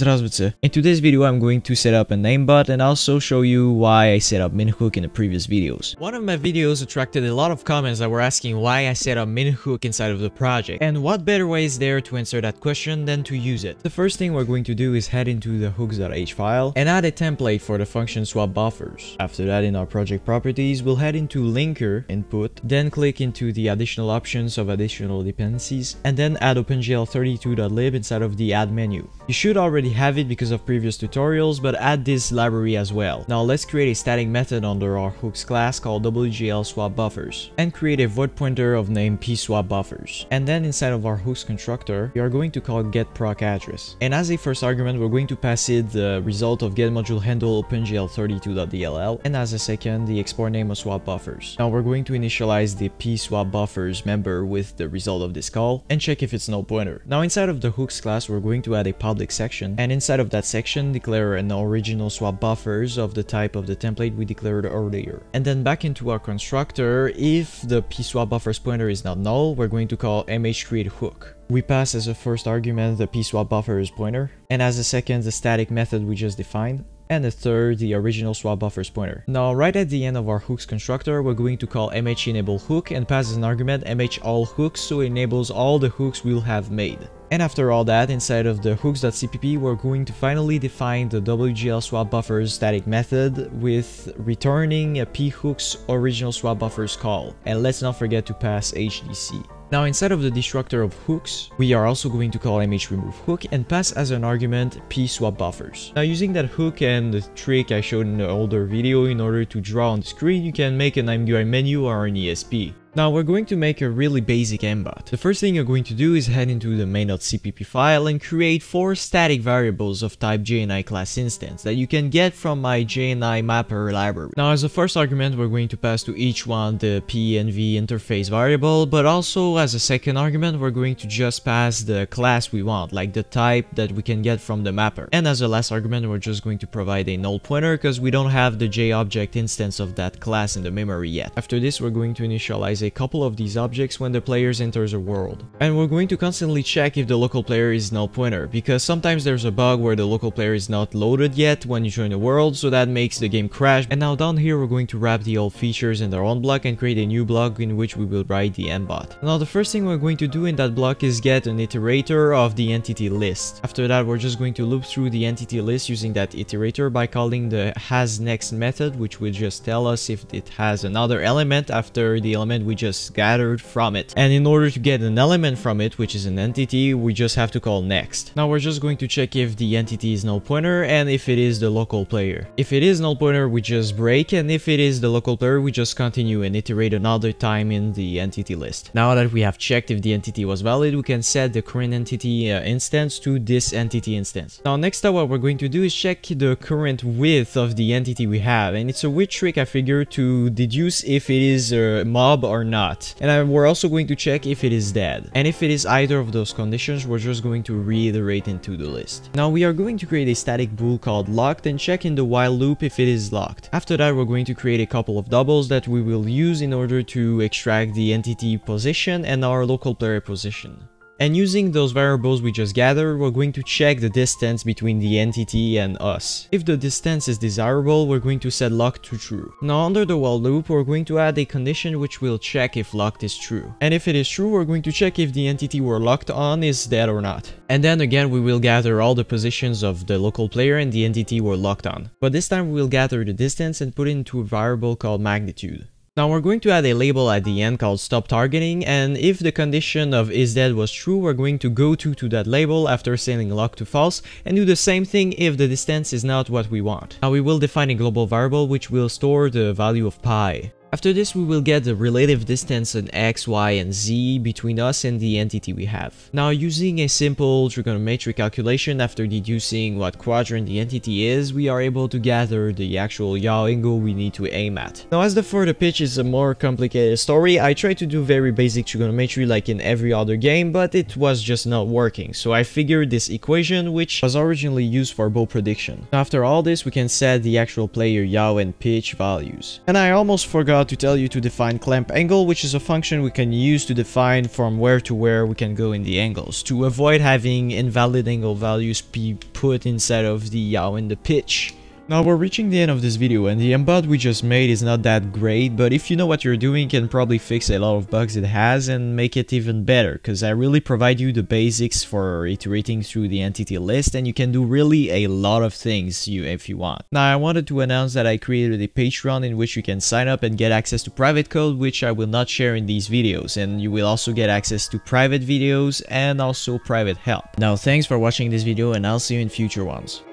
Здравствуйте. In today's video I'm going to set up an aimbot and also show you why I set up minhook in the previous videos. One of my videos attracted a lot of comments that were asking why I set up minhook inside of the project and what better way is there to answer that question than to use it. The first thing we're going to do is head into the hooks.h file and add a template for the function swap buffers. After that in our project properties we'll head into linker input then click into the additional options of additional dependencies and then add opengl32.lib inside of the add menu. You should already have it because of previous tutorials, but add this library as well. Now let's create a static method under our hooks class called WGL swap buffers and create a void pointer of name pswap buffers. And then inside of our hooks constructor, we are going to call get proc address. And as a first argument, we're going to pass it the result of get module handle opengl32.dll and as a second, the export name of swap buffers. Now we're going to initialize the pswap buffers member with the result of this call and check if it's null pointer. Now inside of the hooks class, we're going to add a public section and inside of that section declare an original swap buffers of the type of the template we declared earlier. And then back into our constructor, if the pswap buffers pointer is not null, we're going to call mhCreateHook. We pass as a first argument the pswap buffers pointer, and as a second the static method we just defined, and the third, the original swap buffers pointer. Now, right at the end of our hooks constructor, we're going to call mhenableHook and pass as an argument mhAllHooks so it enables all the hooks we'll have made. And after all that, inside of the hooks.cpp, we're going to finally define the WGL swap buffers static method with returning a phooks original swap buffers call. And let's not forget to pass HDC. Now inside of the destructor of hooks, we are also going to call mhRemoveHook and pass as an argument pSwapBuffers. Now using that hook and the trick I showed in the older video in order to draw on the screen, you can make an IMGUI menu or an ESP. Now we're going to make a really basic aimbot. The first thing you're going to do is head into the main.cpp file and create four static variables of type JNI class instance that you can get from my JNI mapper library. Now as a first argument we're going to pass to each one the P and V interface variable but also as a second argument we're going to just pass the class we want like the type that we can get from the mapper. And as a last argument we're just going to provide a null pointer because we don't have the J object instance of that class in the memory yet. After this we're going to initialize a couple of these objects when the players enters a world. And we're going to constantly check if the local player is null pointer, because sometimes there's a bug where the local player is not loaded yet when you join the world, so that makes the game crash. And now down here we're going to wrap the old features in their own block and create a new block in which we will write the aimbot. Now the first thing we're going to do in that block is get an iterator of the entity list. After that we're just going to loop through the entity list using that iterator by calling the hasNext method which will just tell us if it has another element after the element we just gathered from it. And in order to get an element from it, which is an entity, we just have to call next. Now we're just going to check if the entity is null pointer and if it is the local player. If it is null pointer, we just break and if it is the local player, we just continue and iterate another time in the entity list. Now that we have checked if the entity was valid, we can set the current entity uh, instance to this entity instance. Now next up what we're going to do is check the current width of the entity we have and it's a weird trick I figure to deduce if it is a mob or not. And I, we're also going to check if it is dead. And if it is either of those conditions, we're just going to reiterate into the list. Now we are going to create a static bool called locked and check in the while loop if it is locked. After that, we're going to create a couple of doubles that we will use in order to extract the entity position and our local player position. And using those variables we just gathered, we're going to check the distance between the entity and us. If the distance is desirable, we're going to set locked to true. Now under the while loop, we're going to add a condition which will check if locked is true. And if it is true, we're going to check if the entity we're locked on is dead or not. And then again, we will gather all the positions of the local player and the entity we're locked on. But this time we will gather the distance and put it into a variable called magnitude. Now we're going to add a label at the end called stop targeting and if the condition of is dead was true we're going to go to to that label after setting lock to false and do the same thing if the distance is not what we want. Now we will define a global variable which will store the value of pi. After this, we will get the relative distance in x, y, and z between us and the entity we have. Now, using a simple trigonometric calculation after deducing what quadrant the entity is, we are able to gather the actual yaw angle we need to aim at. Now, as the further pitch is a more complicated story, I tried to do very basic trigonometry like in every other game, but it was just not working, so I figured this equation, which was originally used for bow prediction. After all this, we can set the actual player yaw and pitch values. And I almost forgot about to tell you to define clamp angle, which is a function we can use to define from where to where we can go in the angles, to avoid having invalid angle values be put inside of the yaw in the pitch. Now we're reaching the end of this video and the aimbot we just made is not that great, but if you know what you're doing you can probably fix a lot of bugs it has and make it even better, cause I really provide you the basics for iterating through the entity list and you can do really a lot of things you if you want. Now I wanted to announce that I created a Patreon in which you can sign up and get access to private code which I will not share in these videos and you will also get access to private videos and also private help. Now thanks for watching this video and I'll see you in future ones.